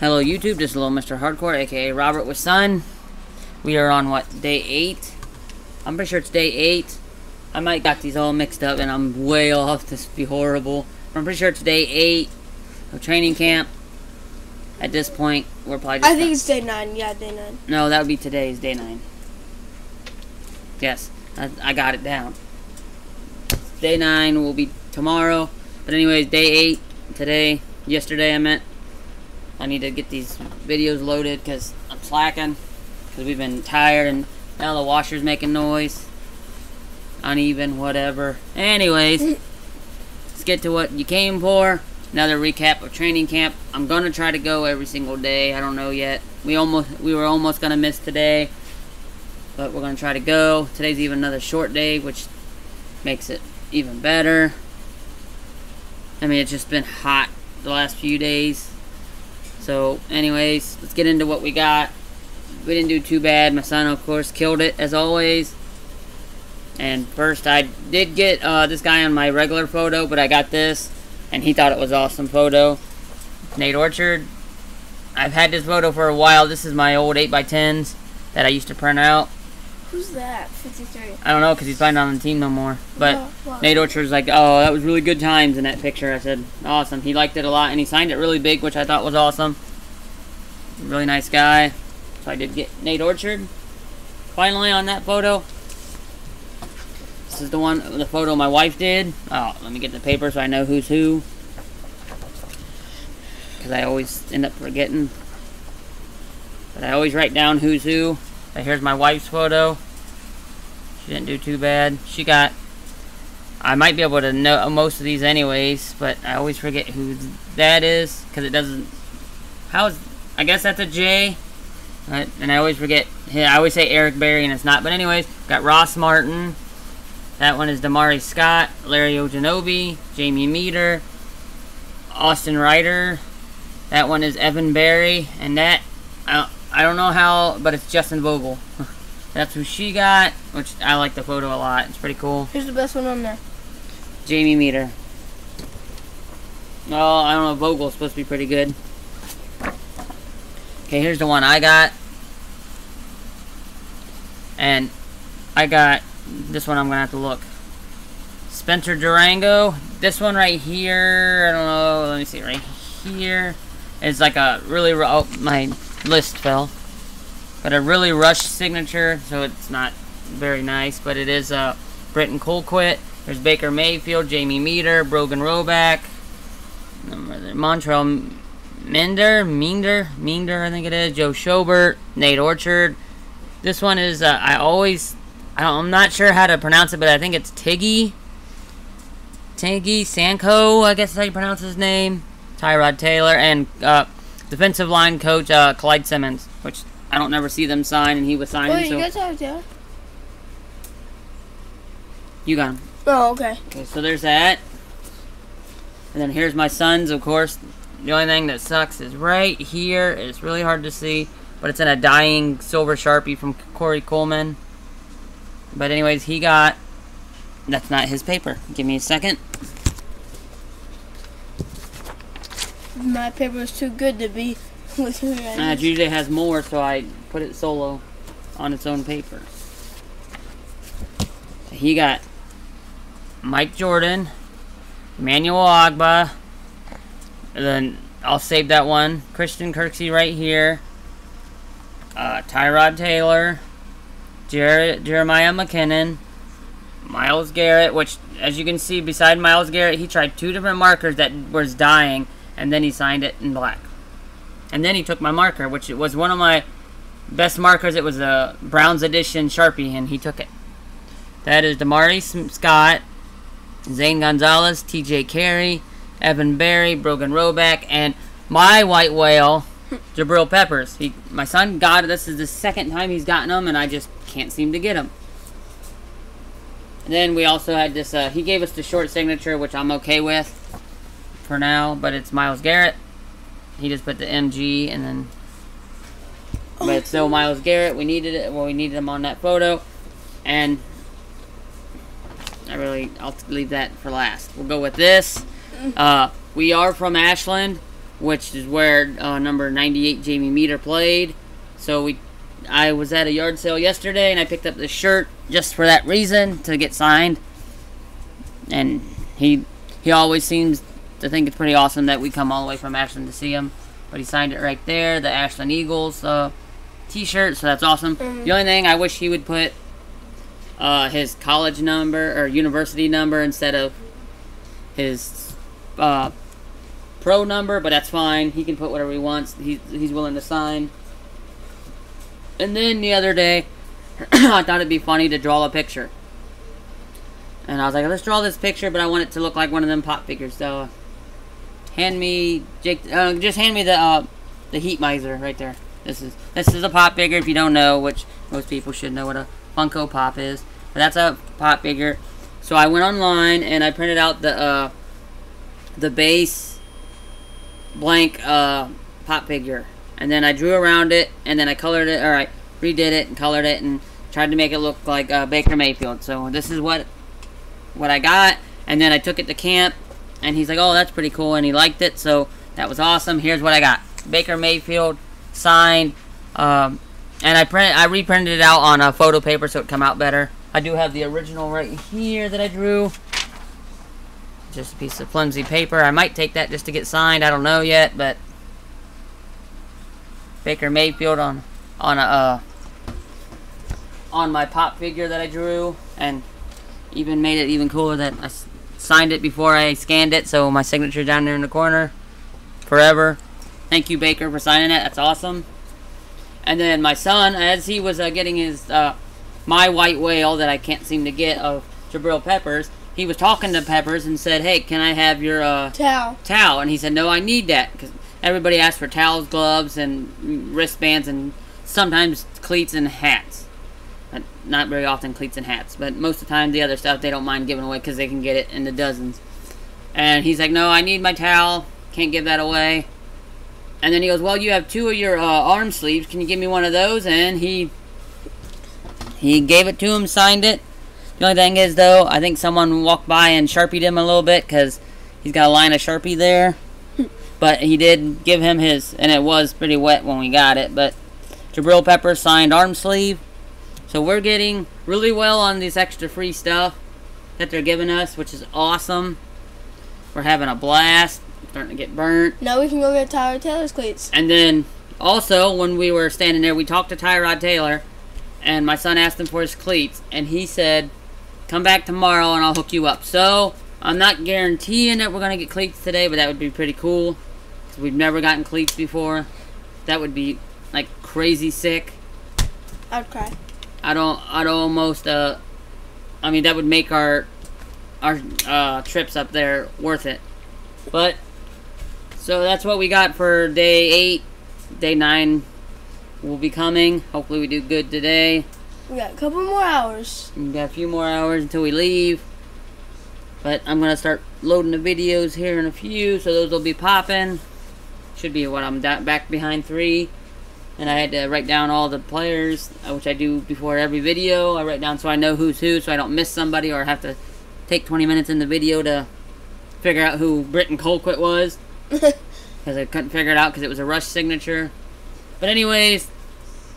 Hello YouTube, this is a Little Mr. Hardcore, aka Robert with Sun. We are on what, day 8? I'm pretty sure it's day 8. I might got these all mixed up and I'm way off, this would be horrible. I'm pretty sure it's day 8 of training camp. At this point, we're probably just I think it's day nine. Yeah, day nine. No, that would be today's day 9. Yes, I, I got it down. Day 9 will be tomorrow. But anyways, day 8 today, yesterday I meant. I need to get these videos loaded because I'm slacking. Because we've been tired and now the washer's making noise. Uneven, whatever. Anyways, let's get to what you came for. Another recap of training camp. I'm gonna try to go every single day. I don't know yet. We almost we were almost gonna miss today. But we're gonna try to go. Today's even another short day, which makes it even better. I mean, it's just been hot the last few days. So, anyways, let's get into what we got. We didn't do too bad. My son, of course, killed it, as always. And first, I did get uh, this guy on my regular photo, but I got this, and he thought it was awesome photo. Nate Orchard. I've had this photo for a while. This is my old 8x10s that I used to print out. Who's that? Fifty-three. I don't know, because he's probably not on the team no more. But Oh, wow. Nate Orchard's like, oh, that was really good times in that picture. I said, awesome. He liked it a lot, and he signed it really big, which I thought was awesome. Really nice guy. So I did get Nate Orchard. Finally on that photo. This is the one, the photo my wife did. Oh, let me get the paper so I know who's who. Because I always end up forgetting. But I always write down who's who. So here's my wife's photo. She didn't do too bad. She got. I might be able to know most of these anyways, but I always forget who that is because it doesn't. How's. I guess that's a J. Right? And I always forget. I always say Eric Berry and it's not. But anyways, got Ross Martin. That one is Da'Mari Scott, Larry Ogunjobi, Jamie Meder, Austin Ryder. That one is Evan Berry, and that I, I don't know how, but it's Justin Vogel. That's who she got, which I like the photo a lot. It's pretty cool. Who's the best one on there? Jamie Meder. Oh, I don't know. Vogel's supposed to be pretty good. Okay, here's the one I got. And I got this one I'm going to have to look. Spencer Durango. This one right here, I don't know. Let me see. Right here is like a really. Oh, my list fell. But a really rushed signature, so it's not very nice. But it is uh, Britton Colquitt. There's Baker Mayfield, Jamie Meder, Brogan Roback, Montrel Minder, Minder, Minder, I think it is. Joe Schobert, Nate Orchard. This one is uh, I always I I'm not sure how to pronounce it, but I think it's Tigie. Tigie Sankoh, I guess is how you pronounce his name. Tyrod Taylor and uh, defensive line coach uh, Clyde Simmons, which I don't never see them sign, and he was signing. Wait, so you guys have that? you got him. Oh, okay. Okay, so there's that. And then here's my son's, of course. The only thing that sucks is right here. It's really hard to see, but it's in a dying silver sharpie from Corey Coleman. But anyways, he got. That's not his paper. Give me a second. My paper is too good to be with you Uh, it usually has more, so I put it solo on its own paper. He got Mike Jordan, Emmanuel Ogbah, and then I'll save that one. Christian Kirksey right here. Uh, Tyrod Taylor, Jer- Jeremiah McKinnon, Myles Garrett, which, as you can see, beside Myles Garrett, he tried two different markers that was dying, and then he signed it in black. And then he took my marker, which was one of my best markers. It was a Browns edition Sharpie, and he took it. That is Da'Mari Scott, Zane Gonzalez, T.J. Carrie, Evan Berry, Brogan Roback, and my white whale, Jabril Peppers. He, my son got this is the second time he's gotten them, and I just can't seem to get them. Then we also had this. Uh, he gave us the short signature, which I'm okay with for now, but it's Myles Garrett. He just put the MG and then. But it's still Myles Garrett. We needed it. Well, we needed him on that photo, and I really I'll leave that for last. We'll go with this. Uh, we are from Ashland. which is where uh, number 98 Jamie Meder played. So we, I was at a yard sale yesterday and I picked up this shirt just for that reason to get signed. And he he always seems to think it's pretty awesome that we come all the way from Ashland to see him. But he signed it right there, the Ashland Eagles uh, T-shirt, so that's awesome. Mhm. The only thing I wish he would put uh, his college number or university number instead of his uh, pro number, but that's fine. He can put whatever he wants. He's he's willing to sign. And then the other day, I thought it'd be funny to draw a picture. And I was like, let's draw this picture, but I want it to look like one of them pop figures. So, hand me, Jake, uh, just hand me the uh, the heat miser right there. This is this is a pop figure. If you don't know, which most people should know what a Funko Pop is, but that's a pop figure. So I went online and I printed out the uh, the base blank uh, pop figure, and then I drew around it, and then I colored it. All right, redid it and colored it, and tried to make it look like uh, Baker Mayfield. So this is what what I got, and then I took it to camp, and he's like, "Oh, that's pretty cool," and he liked it. So that was awesome. Here's what I got: Baker Mayfield signed, um, and I print I reprinted it out on a photo paper so it come out better. I do have the original right here that I drew. Just a piece of flimsy paper. I might take that just to get signed. I don't know yet, but Baker Mayfield on on a uh, on my pop figure that I drew, and even made it even cooler that I signed it before I scanned it, so my signature down there in the corner, forever. Thank you, Baker, for signing it. That's awesome. And then my son, as he was uh, getting his uh, my white whale that I can't seem to get of Jabril Peppers, he was talking to Peppers and said, "Hey, can I have your uh, Towel. towel?" And he said, "No, I need that because everybody asks for towels, gloves, and wristbands, and sometimes cleats and hats. But not very often cleats and hats, but most of the time the other stuff they don't mind giving away because they can get it in the dozens." And he's like, "No, I need my towel. Can't give that away." And then he goes, "Well, you have two of your uh, arm sleeves. Can you give me one of those?" And he he gave it to him, signed it. The only thing is, though, I think someone walked by and sharpied him a little bit because he's got a line of sharpie there. but he did give him his, and it was pretty wet when we got it. But Jabril Pepper signed arm sleeve. So we're getting really well on this extra free stuff that they're giving us, which is awesome. We're having a blast. Starting to get burnt. Now we can go get Tyler Taylor's cleats. And then also when we were standing there, we talked to Tyrod Taylor, and my son asked him for his cleats, and he said, "Come back tomorrow and I'll hook you up." So I'm not guaranteeing that we're gonna get cleats today, but that would be pretty cool. 'cause we've never gotten cleats before. That would be like crazy sick. I'd cry. I'd al- I'd almost uh, I mean that would make our our uh, trips up there worth it. But so that's what we got for day eight. Day nine will be coming. Hopefully we do good today. We got a couple more hours. We got a few more hours until we leave. But I'm gonna start loading the videos here in a few, so those will be popping. Should be what I'm back behind three. And I had to write down all the players, uh, which I do before every video. I write down so I know who's who, so I don't miss somebody or have to take 20 minutes in the video to figure out who Britton Colquitt was. Because I couldn't figure it out because it was a rush signature. But anyways,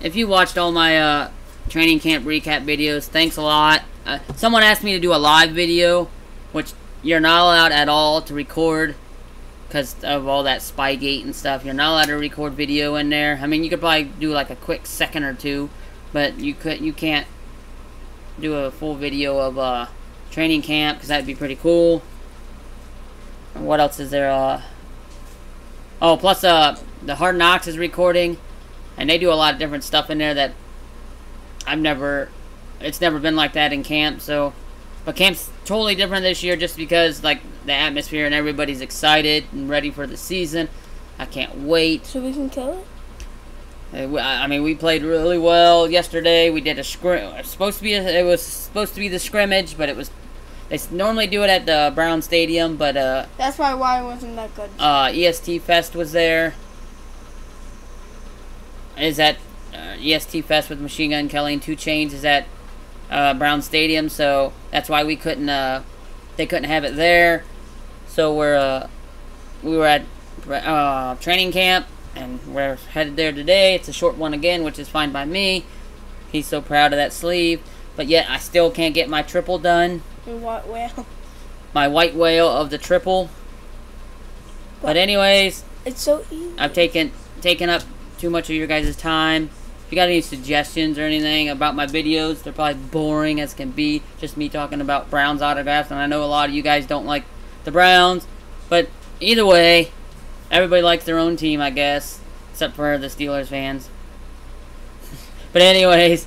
if you watched all my uh, training camp recap videos, thanks a lot. Uh, someone asked me to do a live video, which you're not allowed at all to record because of all that Spygate and stuff. You're not allowed to record video in there. I mean, you could probably do like a quick second or two, but you could you can't do a full video of uh, training camp because that'd be pretty cool. And What else is there? Uh, oh, plus uh, the Hard Knocks is recording, and they do a lot of different stuff in there that I've never. It's never been like that in camp. So, but camp's totally different this year just because like the atmosphere and everybody's excited and ready for the season. I can't wait. So we can kill it? Uh, I mean, we played really well yesterday. We did a scrim. Supposed to be. A, it was supposed to be the scrimmage, but it was. They normally do it at the Brown Stadium, but uh, That's why why wasn't that good. uh, EST Fest was there. Is that uh, EST Fest with Machine Gun Kelly and 2 Chainz is at uh, Brown Stadium, so that's why we couldn't. Uh, they couldn't have it there, so we're uh, we were at uh, training camp, and we're headed there today. It's a short one again, which is fine by me. He's so proud of that sleeve, but yet I still can't get my triple done. What whale? My white whale of the triple. But anyways, It's so easy. I've taken taken up too much of your guys' time. You got any suggestions or anything about my videos, they're probably boring as can be. Just me talking about Browns autographs, and I know a lot of you guys don't like the Browns. But either way, everybody likes their own team, I guess, except for the Steelers fans. but anyways,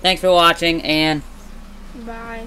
thanks for watching, and Bye.